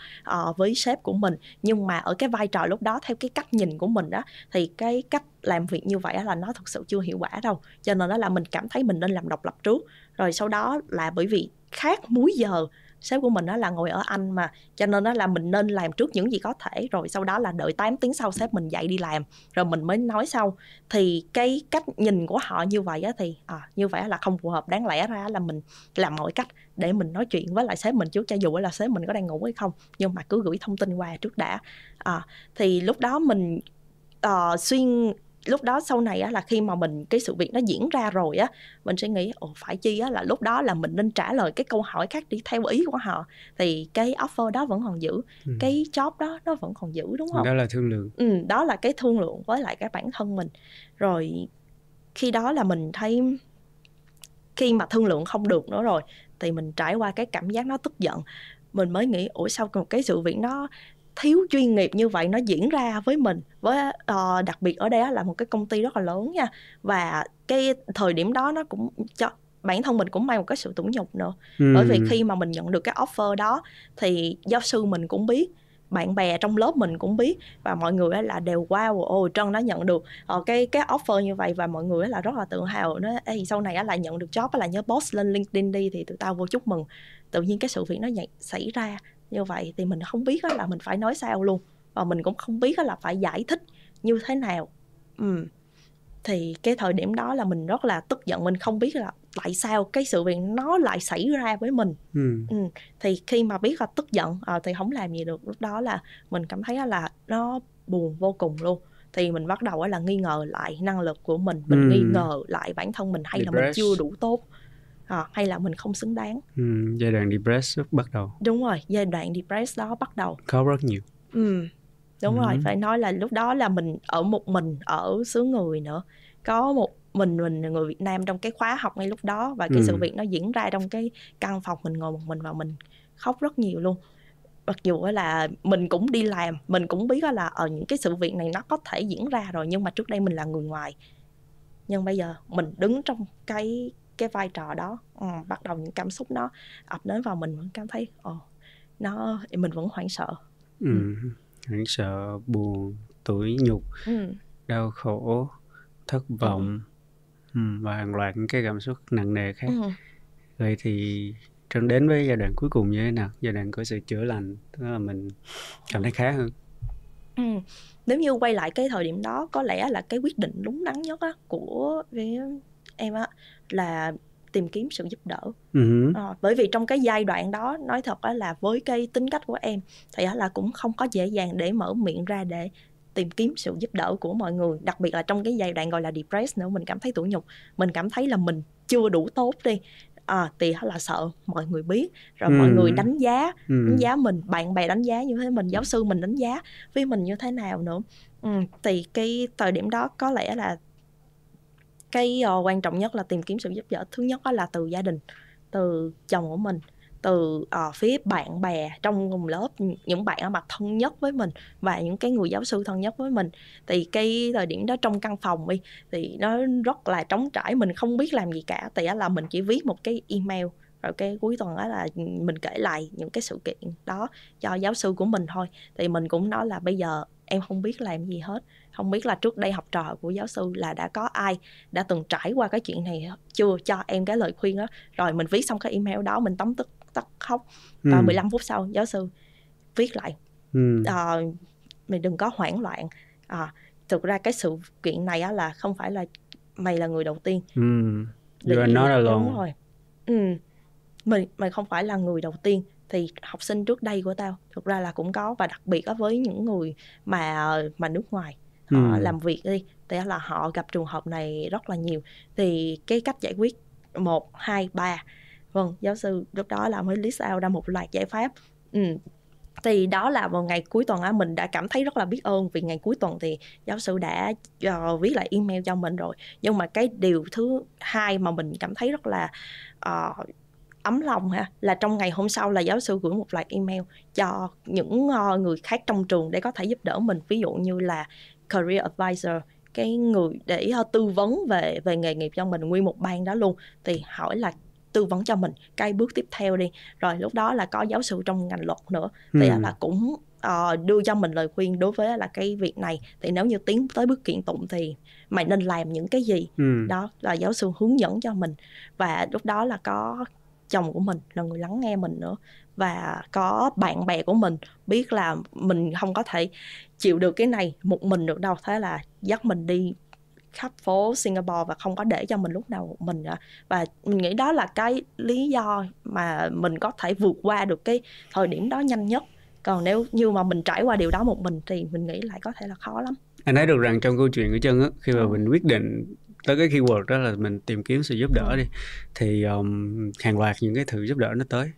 Speaker 2: uh, với sếp của mình. Nhưng mà ở cái vai trò lúc đó theo cái cách nhìn của mình đó thì cái cách làm việc như vậy là nó thực sự chưa hiệu quả đâu. Cho nên đó là mình cảm thấy mình nên làm độc lập trước. Rồi sau đó là bởi vì khác múi giờ sếp của mình đó là ngồi ở Anh mà cho nên đó là mình nên làm trước những gì có thể rồi sau đó là đợi 8 tiếng sau sếp mình dậy đi làm rồi mình mới nói sau. Thì cái cách nhìn của họ như vậy á thì à, như vậy là không phù hợp. Đáng lẽ ra là mình làm mọi cách để mình nói chuyện với lại sếp mình trước cho dù là sếp mình có đang ngủ hay không nhưng mà cứ gửi thông tin qua trước đã. À, thì lúc đó mình uh, xuyên lúc đó sau này á là khi mà mình cái sự việc nó diễn ra rồi á mình sẽ nghĩ ồ phải chi á là lúc đó là mình nên trả lời cái câu hỏi khác đi theo ý của họ. Thì cái offer đó vẫn còn giữ
Speaker 1: Ừ.
Speaker 2: cái job đó nó vẫn còn giữ đúng không?
Speaker 1: Đó là thương lượng.
Speaker 2: Ừ, đó là cái thương lượng với lại cái bản thân mình. Rồi khi đó là mình thấy khi mà thương lượng không được nữa rồi thì mình trải qua cái cảm giác nó tức giận. Mình mới nghĩ ủa sao một cái sự việc nó thiếu chuyên nghiệp như vậy nó diễn ra với mình với ờ, đặc biệt ở đây là một cái công ty rất là lớn nha. Và cái thời điểm đó nó cũng cho bản thân mình cũng mang một cái sự tủi nhục nữa. Bởi vì
Speaker 1: Ừ.
Speaker 2: khi mà mình nhận được cái offer đó thì giáo sư mình cũng biết bạn bè trong lớp mình cũng biết và mọi người là đều wow ồ Trân đã nhận được ờ, cái cái offer như vậy và mọi người là rất là tự hào nói Ê, sau này á là nhận được job là nhớ post lên LinkedIn đi thì tụi tao vô chúc mừng. Tự nhiên cái sự việc nó xảy ra như vậy thì mình không biết là mình phải nói sao luôn và mình cũng không biết là phải giải thích như thế nào ừ. thì cái thời điểm đó là mình rất là tức giận mình không biết là tại sao cái sự việc nó lại xảy ra với mình
Speaker 1: Ừ.
Speaker 2: Ừ, thì khi mà biết là tức giận à, thì không làm gì được lúc đó là mình cảm thấy là nó buồn vô cùng luôn thì mình bắt đầu là nghi ngờ lại năng lực của mình mình
Speaker 1: Ừ.
Speaker 2: nghi ngờ lại bản thân mình hay là mình
Speaker 1: Depressed.
Speaker 2: chưa đủ tốt à, hay là mình không xứng đáng
Speaker 1: Ừ. giai đoạn depressed bắt đầu
Speaker 2: đúng rồi giai đoạn depressed đó bắt đầu
Speaker 1: có rất nhiều
Speaker 2: ừ. đúng rồi
Speaker 1: Ừm.
Speaker 2: phải nói là lúc đó là mình ở một mình ở xứ người nữa có một mình mình người Việt Nam trong cái khóa học ngay lúc đó và cái sự
Speaker 1: Ừm.
Speaker 2: việc nó diễn ra trong cái căn phòng mình ngồi một mình và mình khóc rất nhiều luôn mặc dù là mình cũng đi làm mình cũng biết là ở những cái sự việc này nó có thể diễn ra rồi nhưng mà trước đây mình là người ngoài nhưng bây giờ mình đứng trong cái cái vai trò đó ừ, bắt đầu những cảm xúc nó ập đến vào mình vẫn cảm thấy ồ nó mình vẫn hoảng sợ
Speaker 1: Ừ. Hoảng sợ, buồn, tủi nhục,
Speaker 2: ừ.
Speaker 1: đau khổ, thất vọng ừ. và hàng loạt những cái cảm xúc nặng nề khác.
Speaker 2: Ừ.
Speaker 1: Vậy thì Trân đến với giai đoạn cuối cùng như thế nào? Giai đoạn của sự chữa lành, tức là mình cảm thấy khá hơn.
Speaker 2: Ừ. Nếu như quay lại cái thời điểm đó có lẽ là cái quyết định đúng đắn nhất á, của em á là tìm kiếm sự giúp đỡ
Speaker 1: Ừ.
Speaker 2: Ờ, bởi vì trong cái giai đoạn đó nói thật á là với cái tính cách của em thì á là cũng không có dễ dàng để mở miệng ra để tìm kiếm sự giúp đỡ của mọi người đặc biệt là trong cái giai đoạn gọi là depressed nữa mình cảm thấy tủi nhục mình cảm thấy là mình chưa đủ tốt đi à, thì là sợ mọi người biết rồi mọi
Speaker 1: Ừ.
Speaker 2: người đánh giá
Speaker 1: Ừ.
Speaker 2: đánh giá mình bạn bè đánh giá như thế mình giáo sư mình đánh giá với mình như thế nào nữa ừ, thì cái thời điểm đó có lẽ là cái uh, quan trọng nhất là tìm kiếm sự giúp đỡ thứ nhất đó là từ gia đình từ chồng của mình từ uh, phía bạn bè trong cùng lớp những bạn ở mặt thân nhất với mình và những cái người giáo sư thân nhất với mình. Thì cái thời điểm đó trong căn phòng đi thì nó rất là trống trải mình không biết làm gì cả. Thì là mình chỉ viết một cái email rồi cái cuối tuần đó là mình kể lại những cái sự kiện đó cho giáo sư của mình thôi. Thì mình cũng nói là bây giờ em không biết làm gì hết không biết là trước đây học trò của giáo sư là đã có ai đã từng trải qua cái chuyện này chưa cho em cái lời khuyên đó rồi mình viết xong cái email đó mình tấm tức tắt khóc và
Speaker 1: Ừ.
Speaker 2: 15 phút sau giáo sư viết lại
Speaker 1: Ừ.
Speaker 2: ờ, mày đừng có hoảng loạn à, thực ra cái sự kiện này á là không phải là mày là người đầu tiên
Speaker 1: Ừ. You are
Speaker 2: Vì-
Speaker 1: not
Speaker 2: đúng
Speaker 1: alone.
Speaker 2: rồi ừ. mày mày không phải là người đầu tiên thì học sinh trước đây của tao thực ra là cũng có và đặc biệt á với những người mà mà nước ngoài họ
Speaker 1: Ừ.
Speaker 2: làm việc đi thì là họ gặp trường hợp này rất là nhiều thì cái cách giải quyết một hai ba vâng giáo sư lúc đó là mới list out ra một loạt giải pháp ừ. thì đó là vào ngày cuối tuần á mình đã cảm thấy rất là biết ơn vì ngày cuối tuần thì giáo sư đã ờ, viết lại email cho mình rồi nhưng mà cái điều thứ hai mà mình cảm thấy rất là ờ, ấm lòng ha là trong ngày hôm sau là giáo sư gửi một loạt email cho những ờ, người khác trong trường để có thể giúp đỡ mình ví dụ như là career advisor cái người để ờ, tư vấn về về nghề nghiệp cho mình nguyên một ban đó luôn. Thì hỏi là tư vấn cho mình cái bước tiếp theo đi. Rồi lúc đó là có giáo sư trong ngành luật nữa. Thì
Speaker 1: Ừ.
Speaker 2: là cũng ờ, đưa cho mình lời khuyên đối với là cái việc này. Thì nếu như tiến tới bước kiện tụng thì mày nên làm những cái gì?
Speaker 1: Ừ.
Speaker 2: đó là giáo sư hướng dẫn cho mình. Và lúc đó là có chồng của mình là người lắng nghe mình nữa. Và có bạn bè của mình biết là mình không có thể chịu được cái này một mình được đâu thế là dắt mình đi khắp phố Singapore và không có để cho mình lúc nào một mình nữa. và mình nghĩ đó là cái lý do mà mình có thể vượt qua được cái thời điểm đó nhanh nhất còn nếu như mà mình trải qua điều đó một mình thì mình nghĩ lại có thể là khó lắm
Speaker 1: anh thấy được rằng trong câu chuyện của chân á khi mà
Speaker 2: Ừ.
Speaker 1: mình quyết định tới cái keyword đó là mình tìm kiếm sự giúp đỡ
Speaker 2: Ừ.
Speaker 1: đi thì um, hàng loạt những cái sự giúp đỡ nó tới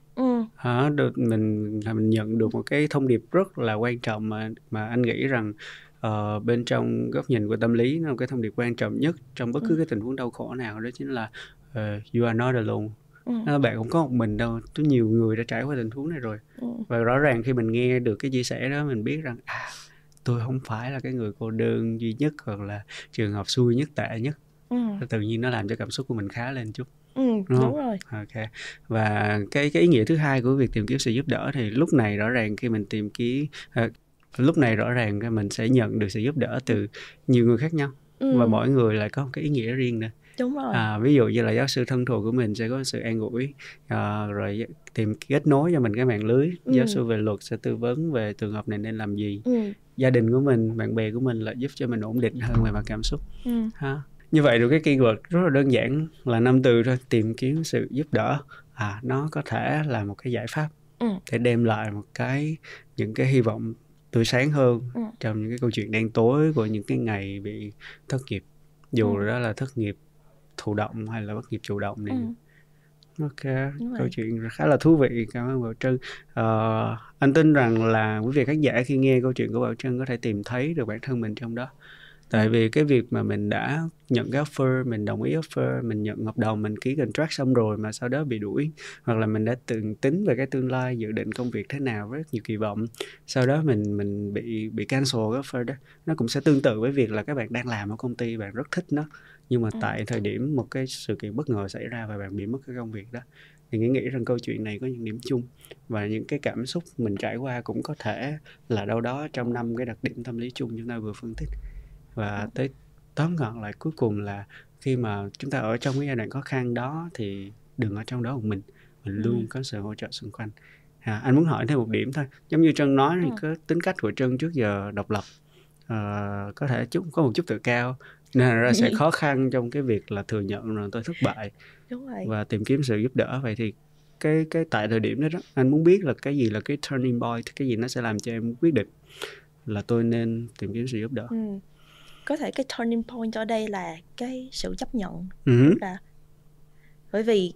Speaker 1: Đó, được mình mình nhận được một cái thông điệp rất là quan trọng mà mà anh nghĩ rằng ờ, bên trong góc nhìn của tâm lý nó là một cái thông điệp quan trọng nhất trong bất cứ
Speaker 2: Ừ.
Speaker 1: cái tình huống đau khổ nào đó chính là ờ, you are not alone.
Speaker 2: Ừ,
Speaker 1: bạn không có một mình đâu có nhiều người đã trải qua tình huống này rồi.
Speaker 2: Ừ,
Speaker 1: và rõ ràng khi mình nghe được cái chia sẻ đó mình biết rằng à tôi không phải là cái người cô đơn duy nhất hoặc là trường hợp xui nhất tệ nhất.
Speaker 2: Ừ,
Speaker 1: tự nhiên nó làm cho cảm xúc của mình khá lên chút
Speaker 2: ừ,
Speaker 1: Đúng
Speaker 2: đúng rồi.
Speaker 1: Ok. Và cái cái ý nghĩa thứ hai của việc tìm kiếm sự giúp đỡ thì lúc này rõ ràng khi mình tìm kiếm à, lúc này rõ ràng cái mình sẽ nhận được sự giúp đỡ từ nhiều người khác nhau
Speaker 2: ừ,
Speaker 1: và mỗi người lại có một cái ý nghĩa riêng nữa.
Speaker 2: Đúng rồi.
Speaker 1: À, ví dụ như là giáo sư thân thuộc của mình sẽ có sự an ủi à, rồi tìm kết nối cho mình cái mạng lưới.
Speaker 2: Ừ.
Speaker 1: giáo sư về luật sẽ tư vấn về trường hợp này nên làm gì.
Speaker 2: Ừ,
Speaker 1: gia đình của mình bạn bè của mình lại giúp cho mình ổn định hơn về mặt cảm xúc.
Speaker 2: Ừ,
Speaker 1: ha như vậy được cái keyword rất là đơn giản là năm từ thôi tìm kiếm sự giúp đỡ. À nó có thể là một cái giải pháp
Speaker 2: ừ,
Speaker 1: để đem lại một cái những cái hy vọng tươi sáng hơn
Speaker 2: Ừ.
Speaker 1: trong những cái câu chuyện đen tối của những cái ngày bị thất nghiệp. Dù
Speaker 2: Ừ.
Speaker 1: đó là thất nghiệp thụ động hay là bất nghiệp chủ động này
Speaker 2: ừ.
Speaker 1: ok câu chuyện khá là thú vị. Cảm ơn bảo trân. Uh, anh tin rằng là quý vị khán giả khi nghe câu chuyện của bảo trân có thể tìm thấy được bản thân mình trong đó tại vì cái việc mà mình đã nhận cái offer mình đồng ý offer mình nhận hợp đồng mình ký contract xong rồi mà sau đó bị đuổi hoặc là mình đã từng tính về cái tương lai dự định công việc thế nào rất nhiều kỳ vọng sau đó mình mình bị bị cancel cái offer đó nó cũng sẽ tương tự với việc là các bạn đang làm ở công ty bạn rất thích nó nhưng mà ừ. tại thời điểm một cái sự kiện bất ngờ xảy ra và bạn bị mất cái công việc đó thì nghĩ nghĩ rằng câu chuyện này có những điểm chung và những cái cảm xúc mình trải qua cũng có thể là đâu đó trong năm cái đặc điểm tâm lý chung chúng ta vừa phân tích và tới tóm gọn lại cuối cùng là khi mà chúng ta ở trong cái giai đoạn khó khăn đó thì đừng ở trong đó một mình. Mình luôn ừ. có sự hỗ trợ xung quanh. À, anh muốn hỏi thêm một điểm thôi. Giống như trân nói thì ừ. cái tính cách của trân trước giờ độc lập uh, có thể chút có một chút tự cao nên là sẽ khó khăn trong cái việc là thừa nhận rằng tôi thất bại và tìm kiếm sự giúp đỡ. Vậy thì cái cái tại thời điểm đó, đó anh muốn biết là cái gì là cái turning point cái gì nó sẽ làm cho em quyết định là tôi nên tìm kiếm sự giúp đỡ?
Speaker 2: Ừ có thể cái turning point ở đây là cái sự chấp nhận uh-huh. là bởi vì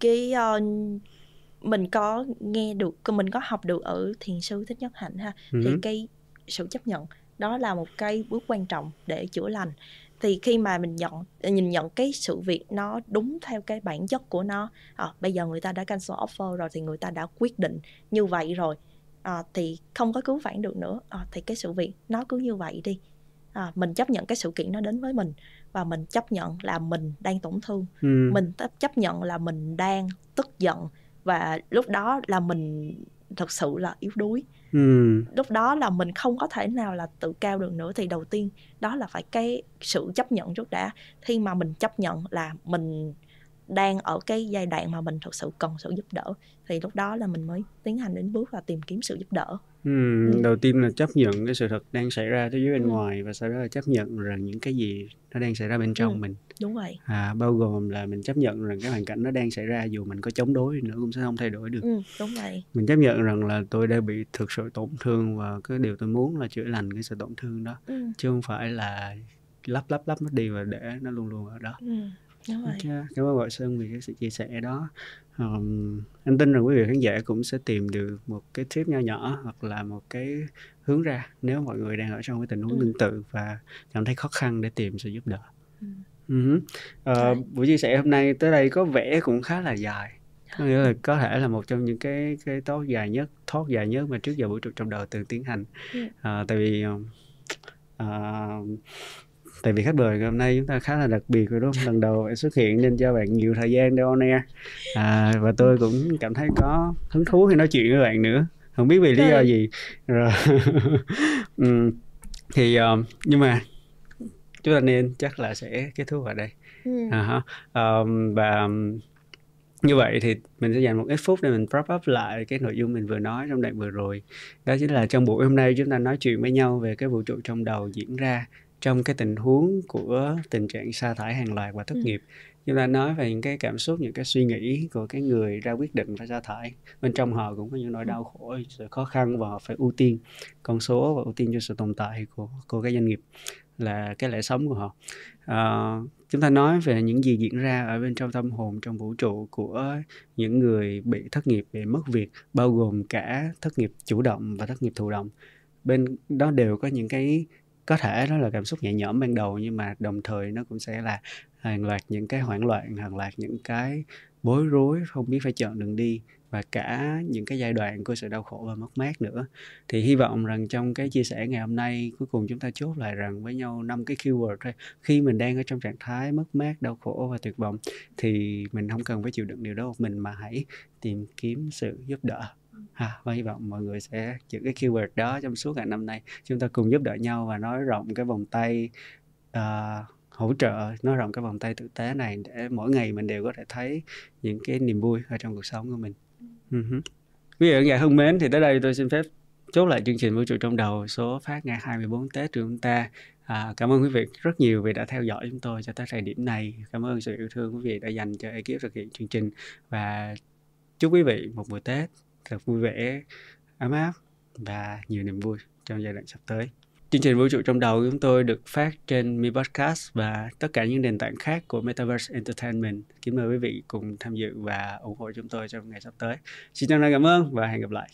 Speaker 2: cái uh, mình có nghe được mình có học được ở thiền sư thích nhất hạnh ha uh-huh. thì cái sự chấp nhận đó là một cái bước quan trọng để chữa lành thì khi mà mình nhận nhìn nhận cái sự việc nó đúng theo cái bản chất của nó à, bây giờ người ta đã cancel offer rồi thì người ta đã quyết định như vậy rồi à, thì không có cứu vãn được nữa à, thì cái sự việc nó cứ như vậy đi à, mình chấp nhận cái sự kiện nó đến với mình và mình chấp nhận là mình đang tổn thương ừ. mình chấp nhận là mình đang tức giận và lúc đó là mình thật sự là yếu đuối ừ. lúc đó là mình không có thể nào là tự cao được nữa thì đầu tiên đó là phải cái sự chấp nhận trước đã khi mà mình chấp nhận là mình đang ở cái giai đoạn mà mình thực sự cần sự giúp đỡ thì lúc đó là mình mới tiến hành đến bước và tìm kiếm sự giúp đỡ
Speaker 1: Ừ, đầu tiên là chấp nhận cái sự thật đang xảy ra thế giới bên ừ. ngoài và sau đó là chấp nhận rằng những cái gì nó đang xảy ra bên trong ừ. mình
Speaker 2: đúng vậy
Speaker 1: à, bao gồm là mình chấp nhận rằng cái hoàn cảnh nó đang xảy ra dù mình có chống đối nữa cũng sẽ không thay đổi được
Speaker 2: ừ, đúng vậy
Speaker 1: mình chấp nhận rằng là tôi đang bị thực sự tổn thương và cái điều tôi muốn là chữa lành cái sự tổn thương đó ừ. chứ không phải là lắp lắp lắp nó đi và để nó luôn luôn ở đó ừ.
Speaker 2: Đúng rồi.
Speaker 1: Okay. Cảm ơn bạn Sơn vì cái sự chia sẻ đó um, anh tin rằng quý vị khán giả cũng sẽ tìm được một cái tip nho nhỏ hoặc là một cái hướng ra nếu mọi người đang ở trong cái tình huống ừ. tương tự và cảm thấy khó khăn để tìm sự giúp đỡ ừ. Uh-huh. Uh, buổi chia sẻ hôm nay tới đây có vẻ cũng khá là dài có nghĩa là có thể là một trong những cái cái talk dài nhất talk dài nhất mà trước giờ buổi trục trong đời từng tiến hành uh, tại vì uh, tại vì khách mời hôm nay chúng ta khá là đặc biệt rồi đúng không? Lần đầu xuất hiện nên cho bạn nhiều thời gian để on air. À, và tôi cũng cảm thấy có hứng thú khi nói chuyện với bạn nữa. Không biết vì lý do gì. Rồi. Ừ. thì uh, nhưng mà chúng ta nên chắc là sẽ kết thúc ở đây. Ừ. uh, um, và như vậy thì mình sẽ dành một ít phút để mình wrap up lại cái nội dung mình vừa nói trong đoạn vừa rồi. Đó chính là trong buổi hôm nay chúng ta nói chuyện với nhau về cái vũ trụ trong đầu diễn ra trong cái tình huống của tình trạng sa thải hàng loạt và thất ừ. nghiệp chúng ta nói về những cái cảm xúc những cái suy nghĩ của cái người ra quyết định phải sa thải bên trong họ cũng có những nỗi ừ. đau khổ sự khó khăn và họ phải ưu tiên con số và ưu tiên cho sự tồn tại của của cái doanh nghiệp là cái lẽ sống của họ à, chúng ta nói về những gì diễn ra ở bên trong tâm hồn trong vũ trụ của những người bị thất nghiệp bị mất việc bao gồm cả thất nghiệp chủ động và thất nghiệp thụ động bên đó đều có những cái có thể đó là cảm xúc nhẹ nhõm ban đầu, nhưng mà đồng thời nó cũng sẽ là hàng loạt những cái hoảng loạn, hàng loạt những cái bối rối, không biết phải chọn đường đi, và cả những cái giai đoạn của sự đau khổ và mất mát nữa. Thì hy vọng rằng trong cái chia sẻ ngày hôm nay, cuối cùng chúng ta chốt lại rằng với nhau năm cái keyword thôi. Khi mình đang ở trong trạng thái mất mát, đau khổ và tuyệt vọng, thì mình không cần phải chịu đựng điều đó một mình mà hãy tìm kiếm sự giúp đỡ ha và hy vọng mọi người sẽ giữ cái keyword đó trong suốt ngày năm nay. Chúng ta cùng giúp đỡ nhau và nói rộng cái vòng tay uh, hỗ trợ nói rộng cái vòng tay tử tế này để mỗi ngày mình đều có thể thấy những cái niềm vui ở trong cuộc sống của mình. Uh-huh. quý vị ở thân mến thì tới đây tôi xin phép chốt lại chương trình vũ trụ trong đầu số phát ngày 24 Tết của chúng ta. À, cảm ơn quý vị rất nhiều vì đã theo dõi chúng tôi cho tới thời điểm này. Cảm ơn sự yêu thương quý vị đã dành cho ekip thực hiện chương trình. Và chúc quý vị một buổi Tết thật vui vẻ, ấm áp và nhiều niềm vui trong giai đoạn sắp tới Chương trình Vũ trụ trong đầu của chúng tôi được phát trên Mi Podcast và tất cả những nền tảng khác của Metaverse Entertainment. Kính mời quý vị cùng tham dự và ủng hộ chúng tôi trong ngày sắp tới. Xin chân thành cảm ơn và hẹn gặp lại.